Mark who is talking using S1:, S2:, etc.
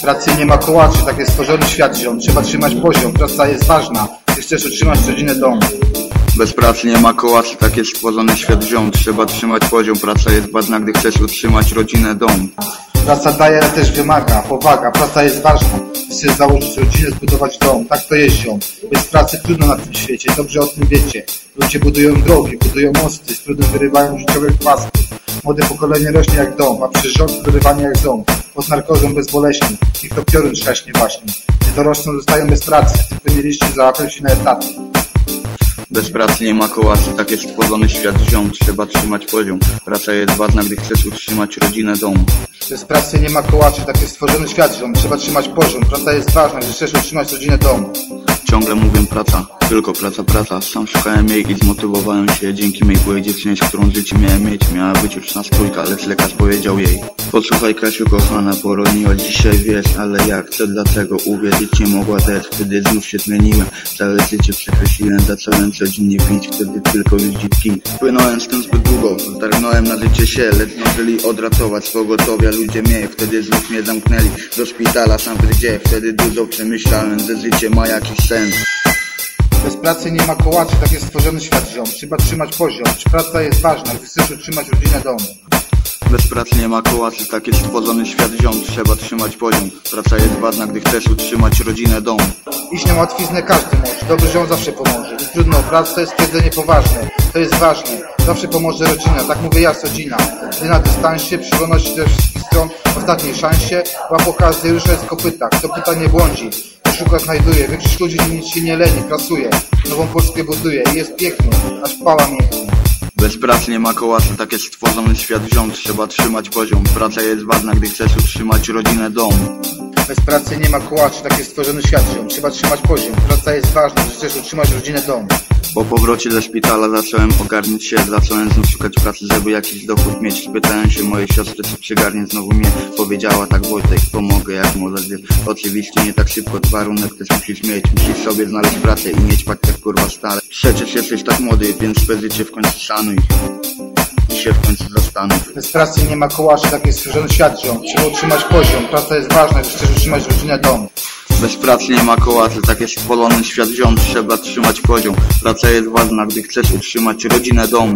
S1: pracy nie ma kołaczy, tak jest stworzony świat ziom. Trzeba trzymać poziom, praca jest ważna, jeśli chcesz utrzymać rodzinę dom.
S2: Bez pracy nie ma kołaczy, tak jest stworzony świat ziom. Trzeba trzymać poziom, praca jest ważna, gdy chcesz utrzymać rodzinę, dom.
S1: Praca daje, ale też wymaga, powaga, praca jest ważna. Chcesz założyć rodzinę, zbudować dom, tak to jest ziom. Bez pracy trudno na tym świecie, dobrze o tym wiecie. Ludzie budują drogi, budują mosty, z trudem wyrywają życiowe pasy. Młode pokolenie rośnie jak dom, a przez rząd wyrywanie jak dom. Pod narkozą bezboleśnie, ich to piorun trzaśnie właśnie. Gdy dorosną zostają bez pracy, tylko mieliście załapać się na etaty.
S2: Bez pracy nie ma kołaczy, tak jest stworzony świat ziom. Trzeba trzymać poziom, praca jest ważna, gdy chcesz utrzymać rodzinę, dom.
S1: Bez pracy nie ma kołaczy, tak jest stworzony świat ziom. Trzeba trzymać poziom, praca jest ważna, jeśli chcesz utrzymać rodzinę dom.
S2: Ciągle mówię praca, tylko praca, praca. Sam szukałem jej i zmotywowałem się dzięki mej byłej dziewczynie, z którą życie miałem mieć. Miała być już na trójka, lecz lekarz powiedział jej. Posłuchaj Kasiu kochana, poroniła dzisiaj wiesz, ale jak, co, dlaczego uwierzyć nie mogła też. Wtedy znów się zmieniłem, całe życie przekreśliłem, zacząłem codziennie pić, wtedy tylko już dzitki. Płynąłem z tym zbyt długo, targnąłem na życie się, lecz zdążyli odratować z pogotowia ludzie mnie. Wtedy znów mnie zamknęli do szpitala, sam gdzie. Wtedy dużo przemyślałem, że życie ma jakiś sens.
S1: Bez pracy nie ma kołaczy, tak jest stworzony świat ziom. Trzeba trzymać poziom, czy praca jest ważna, chcesz utrzymać rodzinę dom.
S2: Bez pracy nie ma kołaczy, tak jest stworzony świat ziom. Trzeba trzymać poziom, praca jest ważna, gdy chcesz utrzymać rodzinę, dom.
S1: Iść na łatwiznę każdy może, dobry ziom zawsze pomoże. Gdy trudno o pracę, to jest stwierdzenie poważne, to jest ważne. Zawsze pomoże rodzina, tak mówię ja, rodzina. Gdy na dystansie, się ze wszystkich stron, ostatniej szansie, łap okazję, ruszać z kopyta. Kto pyta nie błądzi, szuka znajduje. Większość ludzi nic się nie leni, pracuje. Nową Polskę buduje i jest pięknie, aż pała mięknie.
S2: Bez pracy nie ma kołaczy, tak jest stworzony świat ziom. Trzeba trzymać poziom, praca jest ważna, gdy chcesz utrzymać rodzinę, dom.
S1: Bez pracy nie ma kołaczy, tak jest stworzony świat ziom. Trzeba trzymać poziom, praca jest ważna, jeśli chcesz utrzymać rodzinę dom.
S2: Po powrocie ze szpitala zacząłem ogarniać się, zacząłem znów szukać pracy, żeby jakiś dochód mieć. Spytałem się mojej siostry, czy przygarnie znowu mnie. Powiedziała tak, Wojtek, pomogę jak możesz. Oczywiście nie tak szybko, warunek też musisz mieć. Musisz sobie znaleźć pracę i mieć pakiet kurwa stale. Przecież jesteś tak młody, więc swoje życie w końcu szanuj. I się w końcu zastanów.
S1: Bez pracy nie ma kołaczy, tak jest stworzony świat ziom. Trzeba utrzymać poziom, praca jest ważna, jeśli chcesz utrzymać rodzinę dom.
S2: Bez pracy nie ma kołaczy, tak jest stworzony świat ziom. Trzeba trzymać poziom. Praca jest ważna, gdy chcesz utrzymać rodzinę, dom.